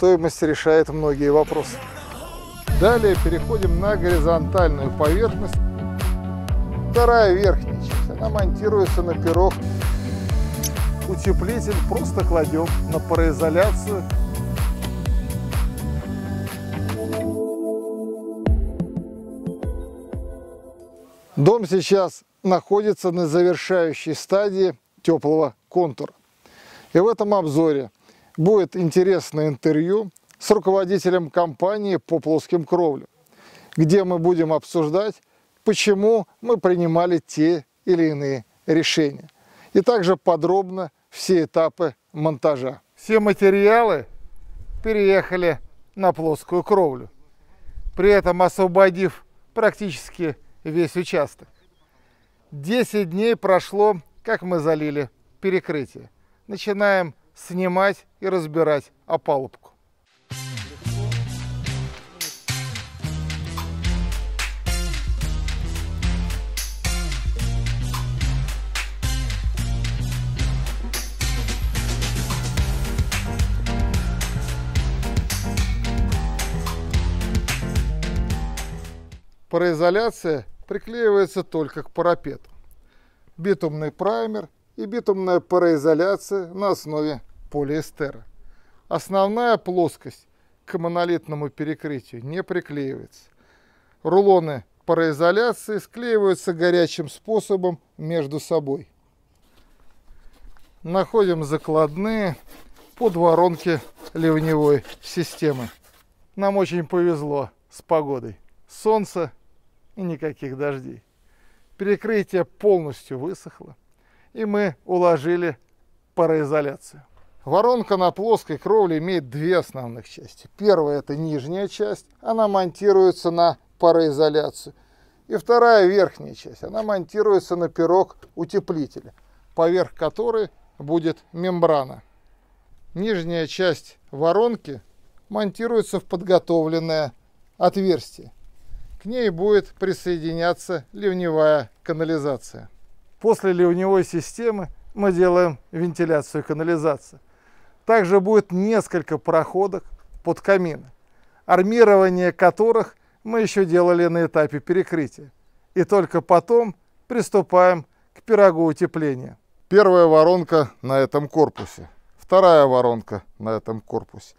стоимость решает многие вопросы. Далее переходим на горизонтальную поверхность. Вторая верхняя часть, она монтируется на пирог. Утеплитель просто кладем на пароизоляцию. Дом сейчас находится на завершающей стадии теплого контура. И в этом обзоре будет интересное интервью с руководителем компании по плоским кровлям, где мы будем обсуждать, почему мы принимали те или иные решения. И также подробно все этапы монтажа. Все материалы переехали на плоскую кровлю, при этом освободив практически весь участок. 10 дней прошло, как мы залили перекрытие. Начинаем снимать и разбирать опалубку. Пароизоляция приклеивается только к парапету. Битумный праймер и битумная пароизоляция на основе полиэстера. Основная плоскость к монолитному перекрытию не приклеивается. Рулоны пароизоляции склеиваются горячим способом между собой. Находим закладные под воронки ливневой системы. Нам очень повезло с погодой. Солнце и никаких дождей. Перекрытие полностью высохло, и мы уложили пароизоляцию. Воронка на плоской кровле имеет две основных части. Первая это нижняя часть, она монтируется на пароизоляцию. И вторая верхняя часть, она монтируется на пирог утеплителя, поверх которой будет мембрана. Нижняя часть воронки монтируется в подготовленное отверстие к ней будет присоединяться ливневая канализация. После ливневой системы мы делаем вентиляцию канализации. Также будет несколько проходов под камины, армирование которых мы еще делали на этапе перекрытия. И только потом приступаем к пирогу утепления. Первая воронка на этом корпусе, вторая воронка на этом корпусе.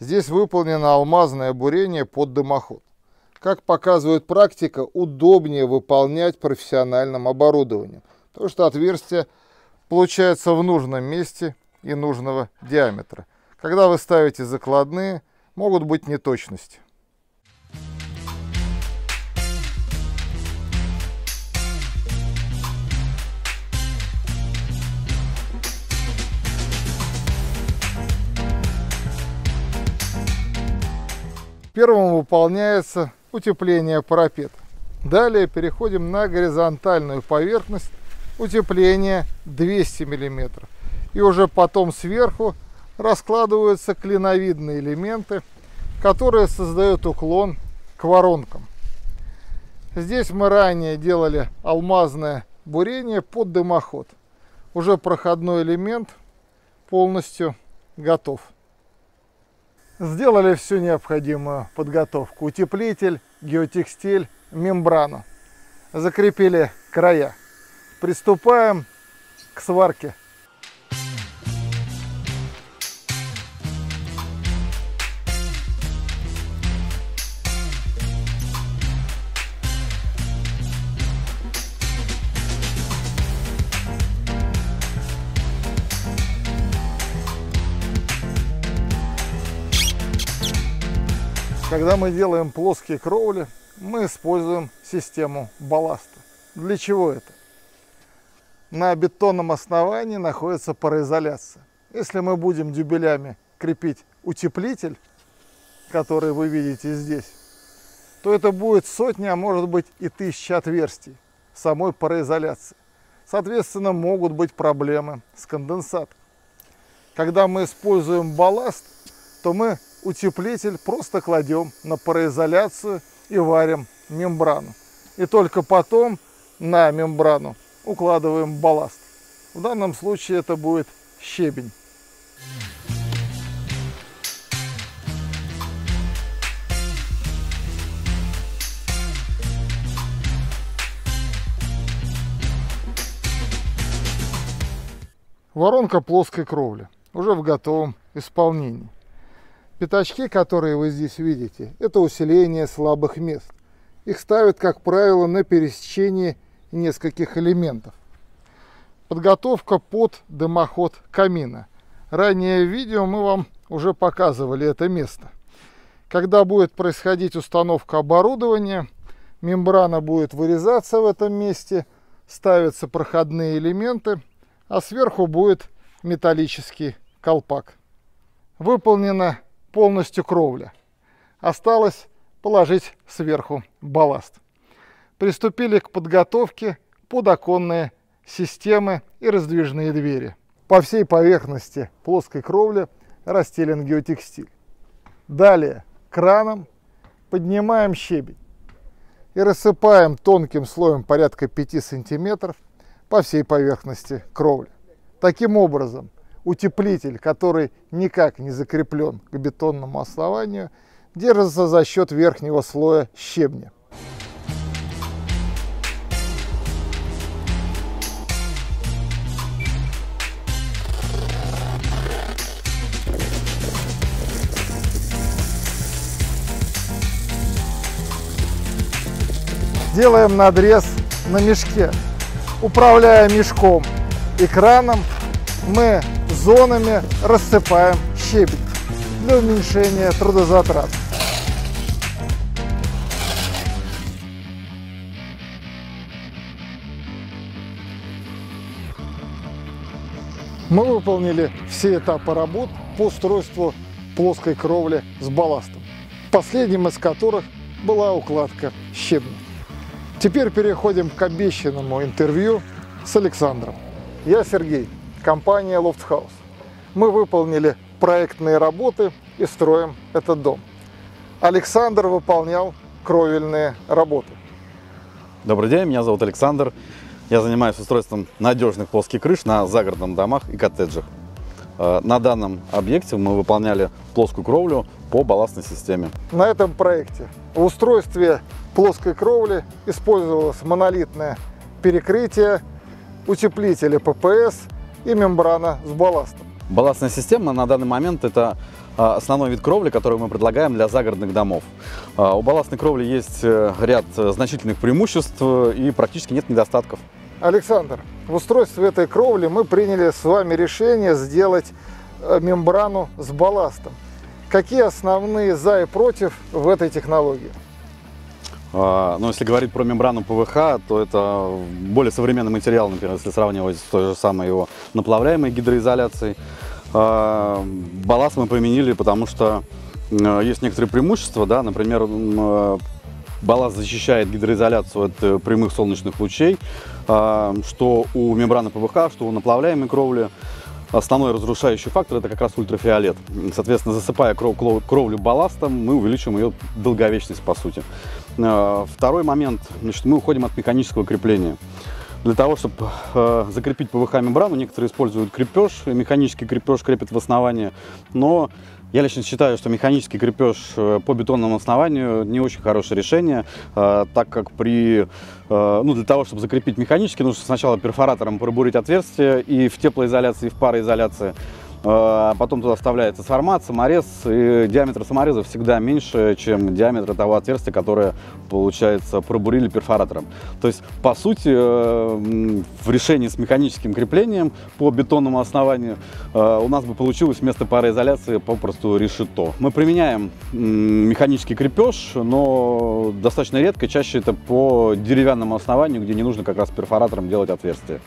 Здесь выполнено алмазное бурение под дымоход как показывает практика, удобнее выполнять профессиональным оборудованием, потому что отверстие получается в нужном месте и нужного диаметра. Когда вы ставите закладные, могут быть неточности. Первым выполняется утепление парапета. Далее переходим на горизонтальную поверхность утепления 200 мм. И уже потом сверху раскладываются клиновидные элементы, которые создают уклон к воронкам. Здесь мы ранее делали алмазное бурение под дымоход. Уже проходной элемент полностью готов. Сделали всю необходимую подготовку. Утеплитель, геотекстиль, мембрану. Закрепили края. Приступаем к сварке Когда мы делаем плоские кровли, мы используем систему балласта. Для чего это? На бетонном основании находится пароизоляция. Если мы будем дюбелями крепить утеплитель, который вы видите здесь, то это будет сотни, а может быть и тысячи отверстий самой пароизоляции. Соответственно, могут быть проблемы с конденсатом. Когда мы используем балласт, то мы утеплитель просто кладем на пароизоляцию и варим мембрану. И только потом на мембрану укладываем балласт. В данном случае это будет щебень. Воронка плоской кровли уже в готовом исполнении. Пятачки, которые вы здесь видите, это усиление слабых мест. Их ставят, как правило, на пересечении нескольких элементов. Подготовка под дымоход камина. Ранее в видео мы вам уже показывали это место. Когда будет происходить установка оборудования, мембрана будет вырезаться в этом месте, ставятся проходные элементы, а сверху будет металлический колпак. Выполнена полностью кровля. Осталось положить сверху балласт. Приступили к подготовке подоконные системы и раздвижные двери. По всей поверхности плоской кровли расстелен геотекстиль. Далее краном поднимаем щебень и рассыпаем тонким слоем порядка 5 сантиметров по всей поверхности кровли. Таким образом, утеплитель, который никак не закреплен к бетонному основанию, держится за счет верхнего слоя щебня. Делаем надрез на мешке. Управляя мешком и краном, мы зонами рассыпаем щебень для уменьшения трудозатрат. Мы выполнили все этапы работ по устройству плоской кровли с балластом, последним из которых была укладка щебня. Теперь переходим к обещанному интервью с Александром. Я Сергей, компания Lofthouse. Мы выполнили проектные работы и строим этот дом. Александр выполнял кровельные работы. Добрый день, меня зовут Александр. Я занимаюсь устройством надежных плоских крыш на загородных домах и коттеджах. Э, на данном объекте мы выполняли плоскую кровлю по балластной системе. На этом проекте в устройстве плоской кровли использовалось монолитное перекрытие, утеплители ППС и мембрана с балластом. Балластная система на данный момент это а, основной вид кровли, который мы предлагаем для загородных домов. А, у балластной кровли есть э, ряд значительных преимуществ э, и практически нет недостатков. Александр, в устройстве этой кровли мы приняли с вами решение сделать э, мембрану с балластом. Какие основные за и против в этой технологии? А, Но ну, если говорить про мембрану ПВХ, то это более современный материал, например, если сравнивать с той же самой его наплавляемой гидроизоляцией. А, балласт мы применили, потому что есть некоторые преимущества, да, например, балласт защищает гидроизоляцию от э, прямых солнечных лучей, а, что у мембраны ПВХ, что у наплавляемой кровли основной разрушающий фактор это как раз ультрафиолет. Соответственно, засыпая кровлю балластом, мы увеличим ее долговечность по сути. А, второй момент, значит, мы уходим от механического крепления. Для того, чтобы э, закрепить ПВХ-мембрану, некоторые используют крепеж, механический крепеж крепит в основании, но я лично считаю, что механический крепеж э, по бетонному основанию не очень хорошее решение, э, так как при, э, ну, для того, чтобы закрепить механически, нужно сначала перфоратором пробурить отверстие и в теплоизоляции, и в пароизоляции. А потом туда вставляется сформат, саморез, и диаметр самореза всегда меньше, чем диаметр того отверстия, которое, получается, пробурили перфоратором. То есть, по сути, э, в решении с механическим креплением по бетонному основанию э, у нас бы получилось вместо пароизоляции попросту решето. Мы применяем механический крепеж, но достаточно редко, чаще это по деревянному основанию, где не нужно как раз перфоратором делать отверстие.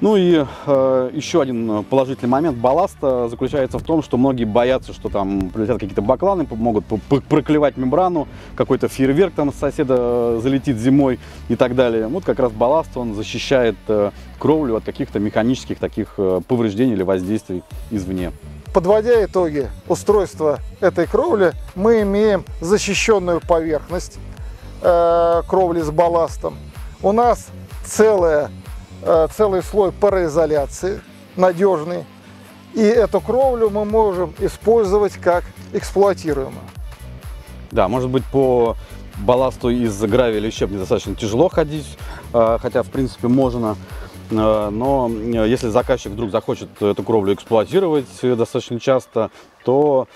Ну и э, еще один положительный момент балласта заключается в том, что многие боятся, что там прилетят какие-то бакланы, могут проклевать мембрану, какой-то фейерверк там с соседа залетит зимой и так далее. Вот как раз балласт, он защищает э, кровлю от каких-то механических таких э, повреждений или воздействий извне. Подводя итоги устройства этой кровли, мы имеем защищенную поверхность э, кровли с балластом. У нас целая Э, целый слой пароизоляции, надежный. И эту кровлю мы можем использовать как эксплуатируемую. Да, может быть по балласту из гравия или щебня достаточно тяжело ходить, э, хотя в принципе можно. Э, но э, если заказчик вдруг захочет эту кровлю эксплуатировать достаточно часто, то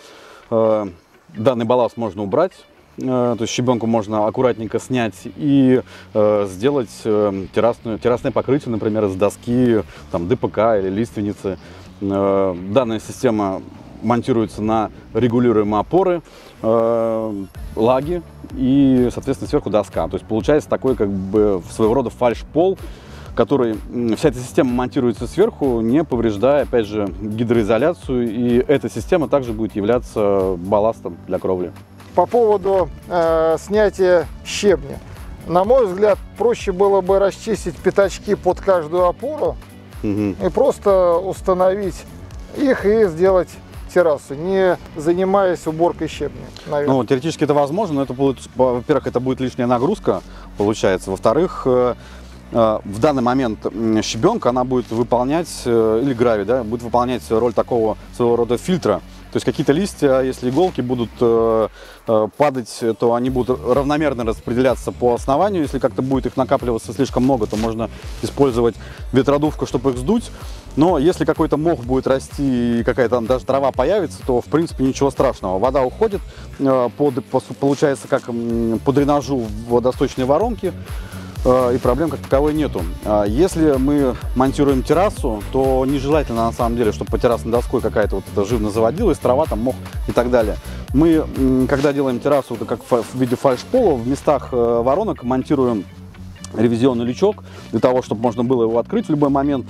данный балласт можно убрать. То есть щебенку можно аккуратненько снять и сделать террасную, террасное покрытие, например, из доски там, ДПК или лиственницы. Данная система монтируется на регулируемые опоры, лаги и, соответственно, сверху доска. То есть получается такой как бы своего рода фальш-пол, который, вся эта система монтируется сверху, не повреждая, опять же, гидроизоляцию, и эта система также будет являться балластом для кровли. По поводу э, снятия щебня. На мой взгляд, проще было бы расчистить пятачки под каждую опору угу. и просто установить их и сделать террасу, не занимаясь уборкой щебня. Наверное. Ну, теоретически это возможно, но это будет, во-первых, это будет лишняя нагрузка, получается. Во-вторых, э, э, в данный момент щебенка, она будет выполнять, э, или гравий, да, будет выполнять роль такого своего рода фильтра то есть какие-то листья, если иголки будут э, э, падать, то они будут равномерно распределяться по основанию. Если как-то будет их накапливаться слишком много, то можно использовать ветродувку, чтобы их сдруть. Но если какой-то мох будет расти и какая-то там даже трава появится, то в принципе ничего страшного. Вода уходит, э, под, получается как по дренажу в водосточные воронки. Э, и проблем как таковой нету. А если мы монтируем террасу, то нежелательно на самом деле, чтобы по террасной доской какая-то вот эта живно заводилась, трава, там мох и так далее. Мы, когда делаем террасу, как в виде фальш-пола, в местах э, воронок монтируем ревизионный лючок, для того, чтобы можно было его открыть в любой момент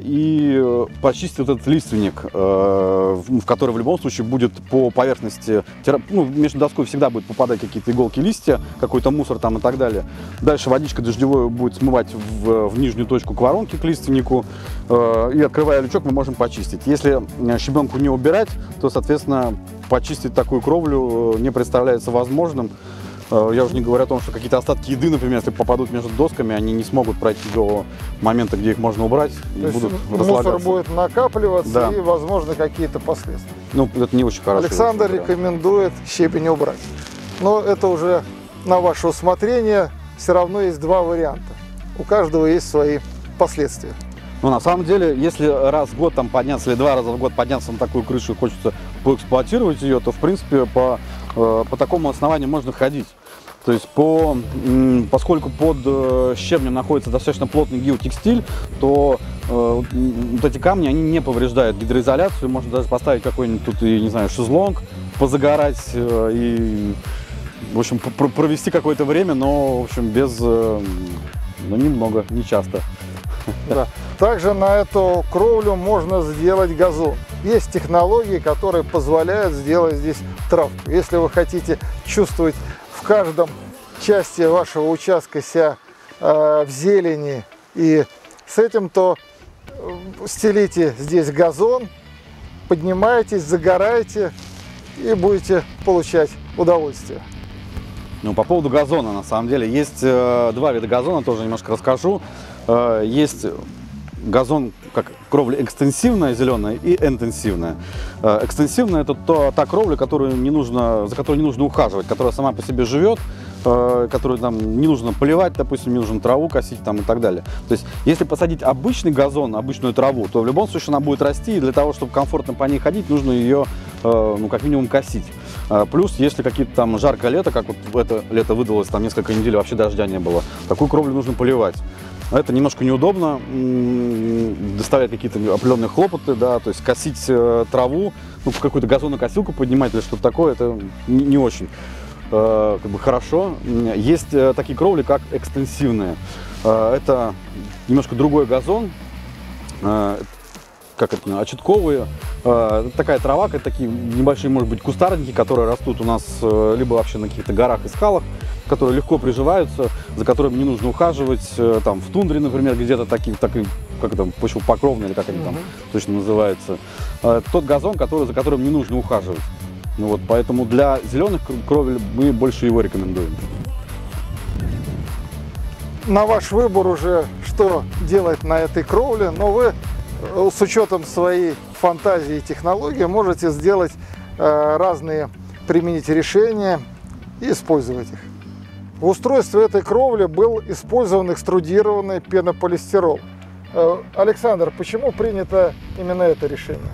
и почистить вот этот лиственник, э, в который в любом случае будет по поверхности, ну, между доской всегда будет попадать какие-то иголки листья, какой-то мусор там и так далее. Дальше водичка дождевой будет смывать в, в нижнюю точку к воронке, к лиственнику, э, и открывая лючок мы можем почистить. Если щебенку не убирать, то, соответственно, почистить такую кровлю не представляется возможным. Э, я уже не говорю о том, что какие-то остатки еды, например, если попадут между досками, они не смогут пройти до момента, где их можно убрать, и То будут мусор будет накапливаться да. и, возможно, какие-то последствия. Ну, это не очень хорошо. Александр рекомендует щебень убрать. Но это уже на ваше усмотрение. Все равно есть два варианта. У каждого есть свои последствия. Ну, на самом деле, если раз в год там подняться или два раза в год подняться на такую крышу и хочется поэксплуатировать ее, то, в принципе, по, по такому основанию можно ходить. То есть по, поскольку под э, щебнем находится достаточно плотный геотекстиль, то э, вот эти камни, они не повреждают гидроизоляцию. Можно даже поставить какой-нибудь тут, я не знаю, шезлонг, позагорать э, и, в общем, провести какое-то время, но, в общем, без, ну, немного, не часто. Да. Также на эту кровлю можно сделать газон. Есть технологии, которые позволяют сделать здесь травку. Если вы хотите чувствовать в каждом части вашего участка себя э, в зелени и с этим, то э, стелите здесь газон, поднимаетесь, загораете и будете получать удовольствие. Ну, по поводу газона, на самом деле, есть э, два вида газона, тоже немножко расскажу. Э, есть газон как кровля экстенсивная зеленая и интенсивная. Э, экстенсивная это то, та кровля, которую не нужно, за которой не нужно ухаживать, которая сама по себе живет, э, которую там не нужно поливать, допустим, не нужно траву косить там и так далее. То есть, если посадить обычный газон, обычную траву, то в любом случае она будет расти, и для того, чтобы комфортно по ней ходить, нужно ее, э, ну, как минимум, косить. Плюс, если какие-то там жаркое лето, как вот это лето выдалось, там несколько недель вообще дождя не было, такую кровлю нужно поливать. Это немножко неудобно, доставляет какие-то определенные хлопоты, да, то есть косить э, траву, ну, какую-то газонокосилку поднимать или что-то такое, это не, не очень э, как бы хорошо. Есть э, такие кровли, как экстенсивные. Это немножко другой газон, как это, очетковые. Такая трава, как такие небольшие, может быть, кустарники, которые растут у нас либо вообще на каких-то горах и скалах, которые легко приживаются, за которыми не нужно ухаживать, э, там в тундре, например, где-то такие, так, как это, почвопокровные, или как они там точно называются. Э, тот газон, который, за которым не нужно ухаживать. Ну вот, поэтому для зеленых кровель мы больше его рекомендуем. На ваш выбор уже, что делать на этой кровле, но вы э, с учетом своей фантазии и технологии можете сделать разные, применить решения и использовать их. В устройстве этой кровли был использован экструдированный пенополистирол. Э, Александр, почему принято именно это решение?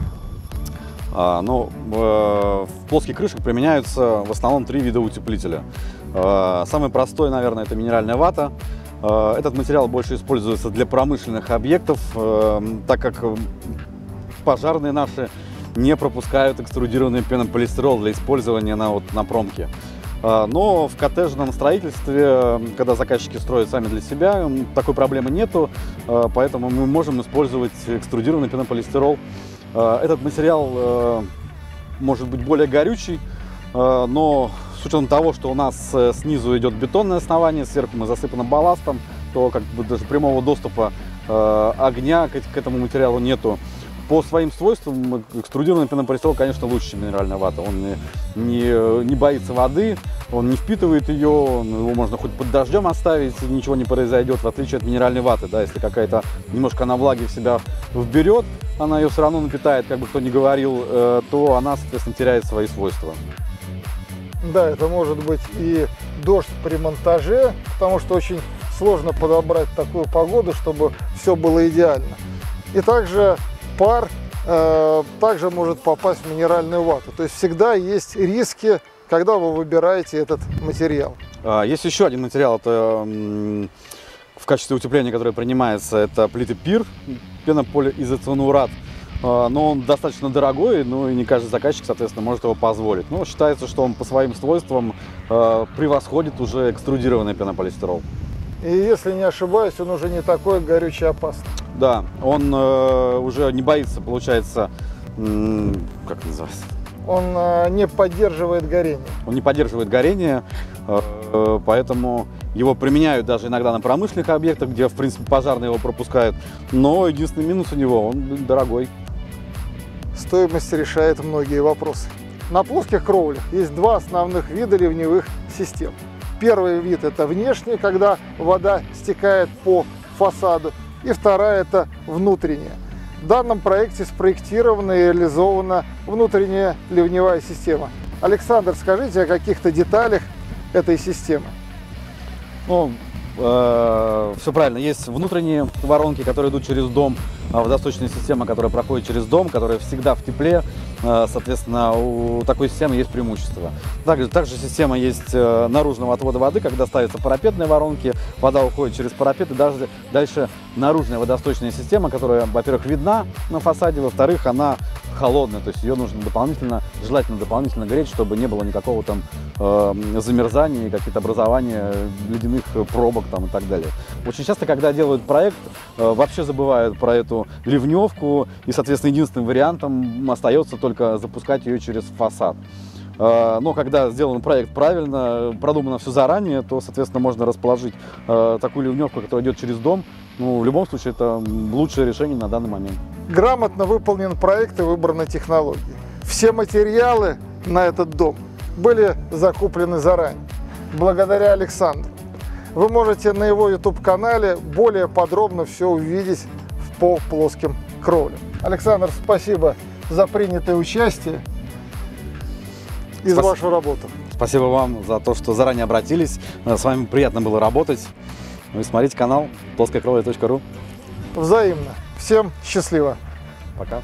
А, ну, в плоских крышах применяются в основном три вида утеплителя. А, самый простой, наверное, это минеральная вата. Этот материал больше используется для промышленных объектов, так как пожарные наши не пропускают экструдированный пенополистирол для использования на, вот, на промке. Но в коттеджном строительстве, когда заказчики строят сами для себя, такой проблемы нету, поэтому мы можем использовать экструдированный пенополистирол Э, этот материал э, может быть более горючий, э, но с учетом того, что у нас снизу идет бетонное основание, сверху мы засыпаны балластом, то как бы даже прямого доступа огня к этому материалу нету. По своим свойствам экструдированный пенополистирол, конечно, лучше, чем минеральная вата. Он не, не, не боится воды, он не впитывает ее, его можно хоть под дождем оставить, ничего не произойдет, в отличие от минеральной ваты. Да, если какая-то немножко она влаги в себя вберет, она ее все равно напитает, как бы кто ни говорил, э, то она, соответственно, теряет свои свойства. Да, это может быть и дождь при монтаже, потому что очень сложно подобрать такую погоду, чтобы все было идеально. И также пар э, также может попасть в минеральную вату. То есть всегда есть риски, когда вы выбираете этот материал. А, есть еще один материал, это в качестве утепления, которое принимается, это плиты ПИР, пенополиизоционный урат. А, но он достаточно дорогой, ну и не каждый заказчик, соответственно, может его позволить. Но считается, что он по своим свойствам э, превосходит уже экструдированный пенополистирол. И если не ошибаюсь, он уже не такой горючий опасный. Да, он э, уже не боится, получается, как называется? Он э, не поддерживает горение. Он не поддерживает горение, э, поэтому его применяют даже иногда на промышленных объектах, где, в принципе, пожарные его пропускают. Но единственный минус у него, он дорогой. Стоимость решает многие вопросы. На плоских кровлях есть два основных вида ливневых систем. Первый вид это внешний, когда вода стекает по фасаду, и вторая это внутренняя. В данном проекте спроектирована и реализована внутренняя ливневая система. Александр, скажите о каких-то деталях этой системы. Ну, э, все правильно. Есть внутренние воронки, которые идут через дом, а водосточная система, которая проходит через дом, которая всегда в тепле. Э, соответственно, у такой системы есть преимущество. Также, также система есть э, наружного отвода воды, когда ставятся парапетные воронки, вода уходит через парапет, и даже дальше наружная водосточная система, которая, во-первых, видна на фасаде, во-вторых, она холодная, то есть ее нужно дополнительно, желательно дополнительно греть, чтобы не было никакого там э, замерзания, какие-то образования ледяных пробок там и так далее. Очень часто, когда делают проект, э, вообще забывают про эту ливневку, и, соответственно, единственным вариантом остается только запускать ее через фасад. Э, но когда сделан проект правильно, продумано все заранее, то, соответственно, можно расположить э, такую ливневку, которая идет через дом. Ну, в любом случае, это лучшее решение на данный момент. Грамотно выполнен проект и выбраны технологии. Все материалы на этот дом были закуплены заранее, благодаря Александру. Вы можете на его YouTube-канале более подробно все увидеть по плоским кровлям. Александр, спасибо за принятое участие и за вашу работу. Спасибо вам за то, что заранее обратились. С вами приятно было работать. Ну и смотрите канал плоскокровля.ру. Взаимно. Всем счастливо. Пока.